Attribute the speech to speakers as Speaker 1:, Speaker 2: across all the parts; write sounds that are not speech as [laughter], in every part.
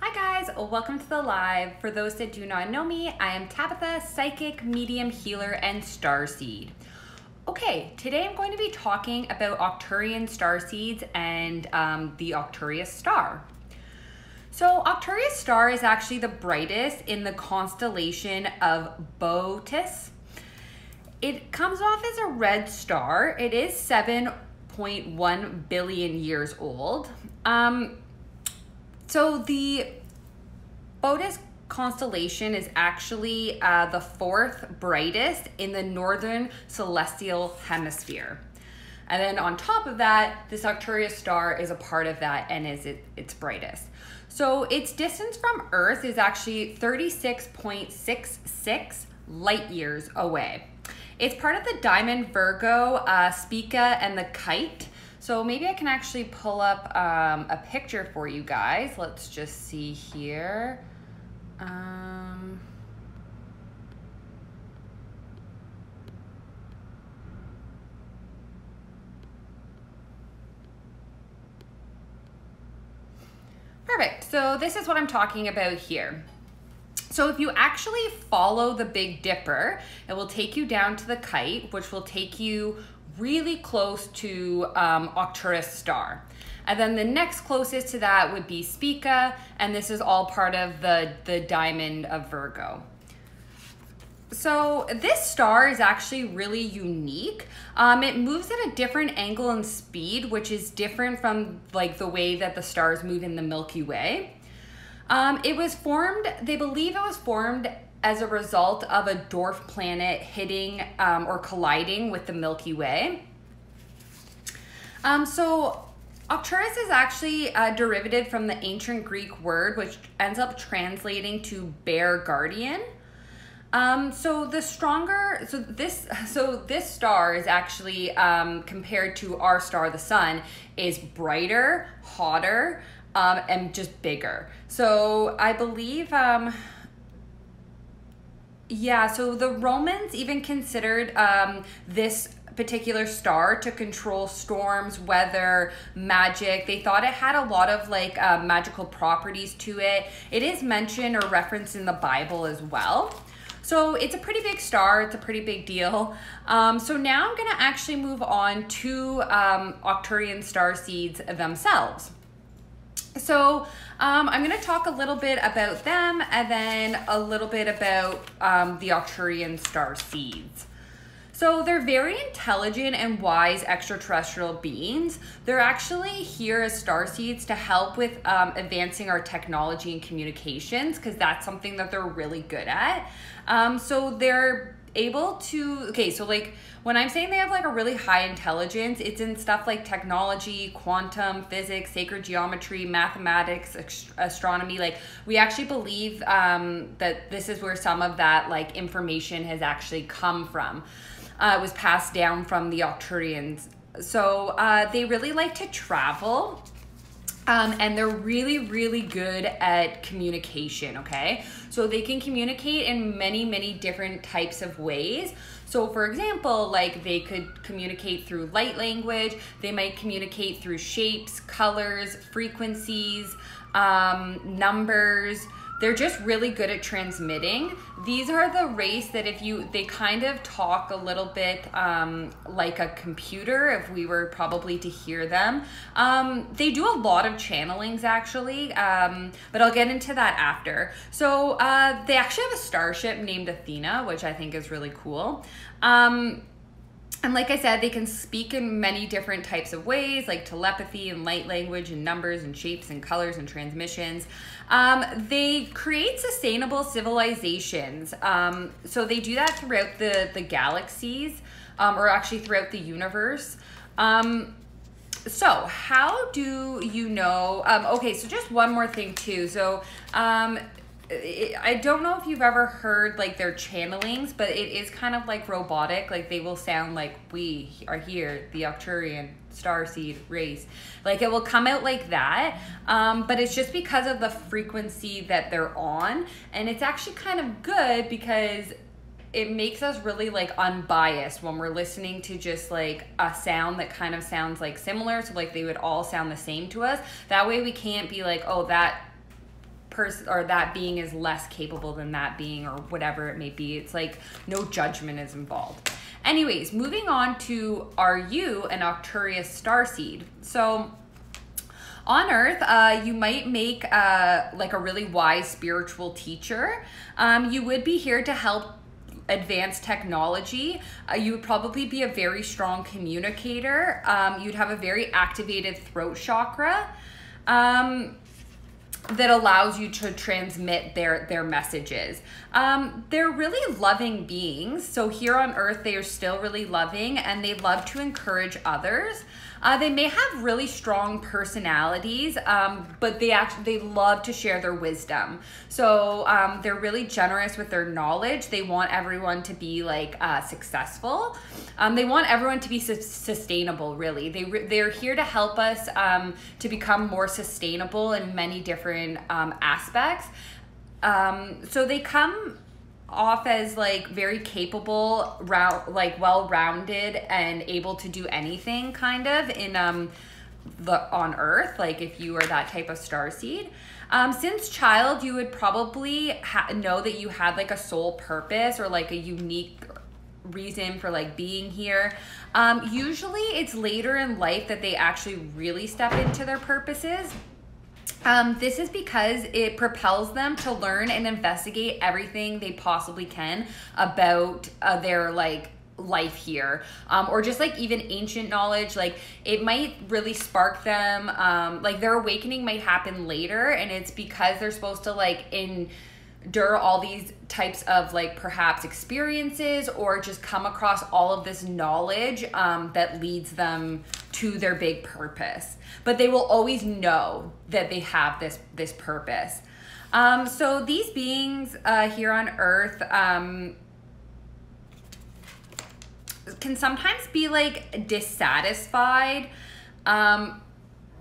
Speaker 1: Hi guys, welcome to the live. For those that do not know me, I am Tabitha, psychic, medium, healer, and starseed. Okay, today I'm going to be talking about Arcturian star seeds and um, the Arcturus star. So Arcturus star is actually the brightest in the constellation of Boötis. It comes off as a red star. It is 7.1 billion years old. Um, so the Boötis constellation is actually uh, the fourth brightest in the northern celestial hemisphere. And then on top of that, this Arcturus star is a part of that and is it, its brightest. So its distance from Earth is actually 36.66 light years away. It's part of the Diamond Virgo, uh, Spica, and the Kite. So maybe I can actually pull up um, a picture for you guys. Let's just see here. Um, perfect. So this is what I'm talking about here. So if you actually follow the Big Dipper, it will take you down to the kite, which will take you really close to um, Arcturus star. And then the next closest to that would be Spica, and this is all part of the, the diamond of Virgo. So this star is actually really unique. Um, it moves at a different angle and speed, which is different from like the way that the stars move in the Milky Way. Um, it was formed, they believe it was formed as a result of a dwarf planet hitting um, or colliding with the Milky Way. Um, so Arcturus is actually a derivative from the ancient Greek word, which ends up translating to bear guardian. Um, so the stronger, so this, [laughs] so this star is actually um, compared to our star, the sun, is brighter, hotter, um, and just bigger. So I believe, um, yeah, so the Romans even considered um, this particular star to control storms, weather, magic. They thought it had a lot of like uh, magical properties to it. It is mentioned or referenced in the Bible as well. So it's a pretty big star. It's a pretty big deal. Um, so now I'm to actually move on to um, Arcturian star seeds themselves. So um, I'm going to talk a little bit about them and then a little bit about um, the Arcturian star seeds. So they're very intelligent and wise extraterrestrial beings. They're actually here as star seeds to help with um, advancing our technology and communications because that's something that they're really good at. Um, so they're able to, okay, so like when I'm saying they have like a really high intelligence, it's in stuff like technology, quantum, physics, sacred geometry, mathematics, astronomy. Like we actually believe um, that this is where some of that like information has actually come from uh, it was passed down from the Arcturians. So uh, they really like to travel. Um, and they're really, really good at communication, okay? So they can communicate in many, many different types of ways. So, for example, like they could communicate through light language, they might communicate through shapes, colors, frequencies, um, numbers, they're just really good at transmitting. These are the race that if you, they kind of talk a little bit um, like a computer if we were probably to hear them. Um, they do a lot of channelings actually, um, but I'll get into that after. So uh, they actually have a starship named Athena, which I think is really cool. Um, and like I said, they can speak in many different types of ways, like telepathy and light language and numbers and shapes and colors and transmissions. Um, they create sustainable civilizations. Um, so they do that throughout the, the galaxies, um, or actually throughout the universe. Um, so how do you know? Um, okay, so just one more thing too. So um, I don't know if you've ever heard like their channelings, but it is kind of like robotic. Like they will sound like we are here, the Arcturian starseed race. Like it will come out like that, um, but it's just because of the frequency that they're on, and it's actually kind of good because it makes us really like unbiased when we're listening to just like a sound that kind of sounds like similar so like they would all sound the same to us that way we can't be like oh that person or that being is less capable than that being or whatever it may be. It's like no judgment is involved. Anyways, moving on to are you an Arcturus star seed? So on earth uh, you might make uh, like a really wise spiritual teacher um, you would be here to help advanced technology uh, you would probably be a very strong communicator um, you'd have a very activated throat chakra um, that allows you to transmit their their messages. Um, they're really loving beings. So here on Earth, they are still really loving, and they love to encourage others. Uh, they may have really strong personalities, um, but they actually they love to share their wisdom. So um, they're really generous with their knowledge. They want everyone to be like uh, successful. Um, they want everyone to be su- sustainable. Really, they re- they're here to help us um, to become more sustainable in many different um, aspects. Um, so they come off as like very capable, round like well rounded and able to do anything kind of in um the on Earth. Like if you are that type of star seed. Um, since child, you would probably know that you had like a soul purpose or like a unique reason for like being here. Um, usually, it's later in life that they actually really step into their purposes. Um, this is because it propels them to learn and investigate everything they possibly can about uh, their like life here. Um, or just like even ancient knowledge. Like it might really spark them um, like their awakening might happen later and it's because they're supposed to like in endure all these types of like perhaps experiences or just come across all of this knowledge um, that leads them to their big purpose. But they will always know that they have this this purpose. Um, so these beings uh, here on earth um, can sometimes be like dissatisfied um,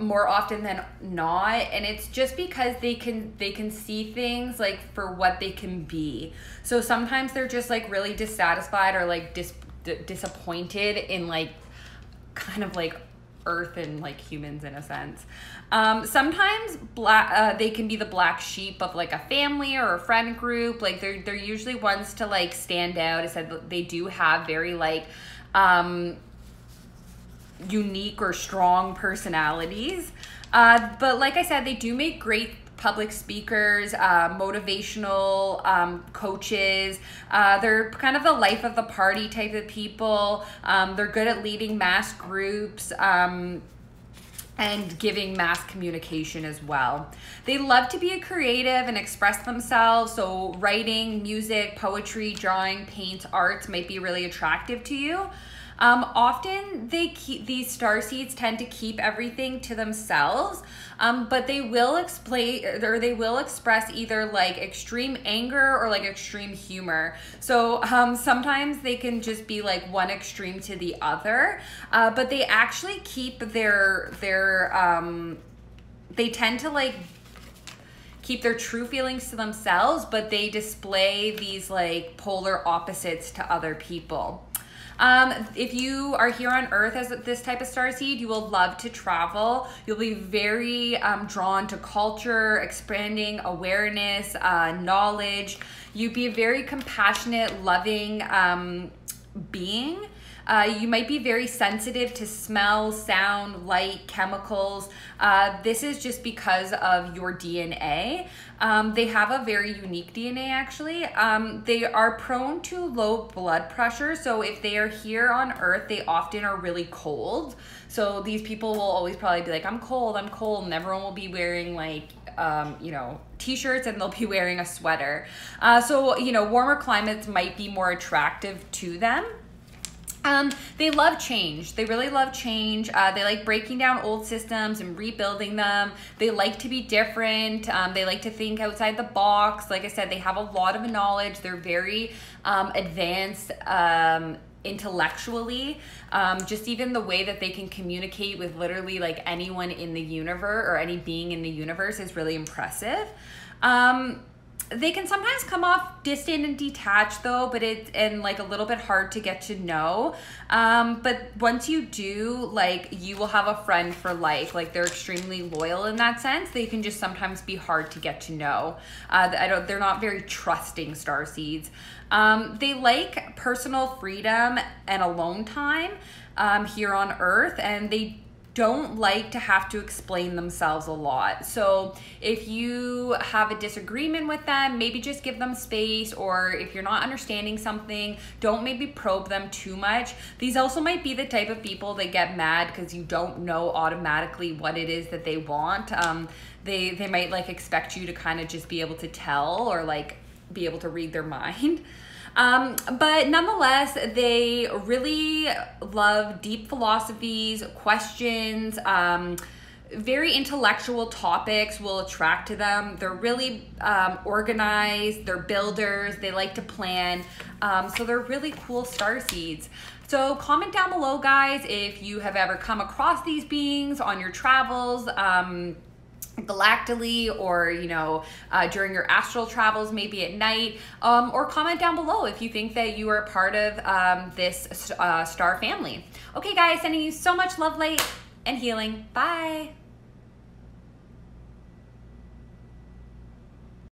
Speaker 1: more often than not and it's just because they can they can see things like for what they can be. So sometimes they're just like really dissatisfied or like dis- d- disappointed in like kind of like earth and like humans in a sense. Um, sometimes black uh, they can be the black sheep of like a family or a friend group. Like they're they're usually ones to like stand out. I said they do have very like um unique or strong personalities. Uh, but like I said, they do make great public speakers, uh, motivational um, coaches. Uh, they're kind of the life of the party type of people. Um, they're good at leading mass groups. Um, and giving mass communication as well. They love to be a creative and express themselves, so writing, music, poetry, drawing, paint, arts might be really attractive to you. Um, often they keep these star seeds tend to keep everything to themselves, um, but they will explain or they will express either like extreme anger or like extreme humor. So um, sometimes they can just be like one extreme to the other, uh, but they actually keep their their um, they tend to like keep their true feelings to themselves, but they display these like polar opposites to other people. Um, if you are here on Earth as this type of star seed, you will love to travel. You'll be very um, drawn to culture, expanding awareness, uh, knowledge. You'd be a very compassionate, loving um, being. Uh, you might be very sensitive to smell, sound, light, chemicals. Uh, this is just because of your DNA. Um, they have a very unique DNA actually. Um, they are prone to low blood pressure. So if they are here on Earth, they often are really cold. So these people will always probably be like, I'm cold, I'm cold, and everyone will be wearing like um, you know, t-shirts and they'll be [laughs] wearing a sweater. Uh, so, you know, warmer climates might be more attractive to them. Um, they love change. They really love change. Uh, they like breaking down old systems and rebuilding them. They like to be different. Um, they like to think outside the box. Like I said, they have a lot of knowledge. They're very um, advanced um, intellectually. Um, just even the way that they can communicate with literally like anyone in the universe or any being in the universe is really impressive. Um, they can sometimes come off distant and detached though, but it's and like a little bit hard to get to know. Um, but once you do, like you will have a friend for life. Like they're extremely loyal in that sense. They can just sometimes be hard to get to know. Uh, I don't. They're not very trusting star seeds. Um, they like personal freedom and alone time um, here on Earth, and they don't like to have to explain themselves a lot. So if you have a disagreement with them, maybe just give them space, or if you're not understanding something, don't maybe probe them too much. These also might be the type of people that get mad because you don't know automatically what it is that they want. Um, they they might like expect you to kind of just be able to tell or like be able to read their [laughs] mind. Um, but nonetheless, they really love deep philosophies, questions, um, very intellectual topics will attract to them. They're really um, organized, they're builders, they like to plan. Um, so they're really cool star seeds. So comment down below, guys, if you have ever come across these beings on your travels. Um, galactically or you know uh, during your astral travels maybe at night um, or comment down below if you think that you are part of um, this uh, star family. Okay guys sending you so much love light and healing. Bye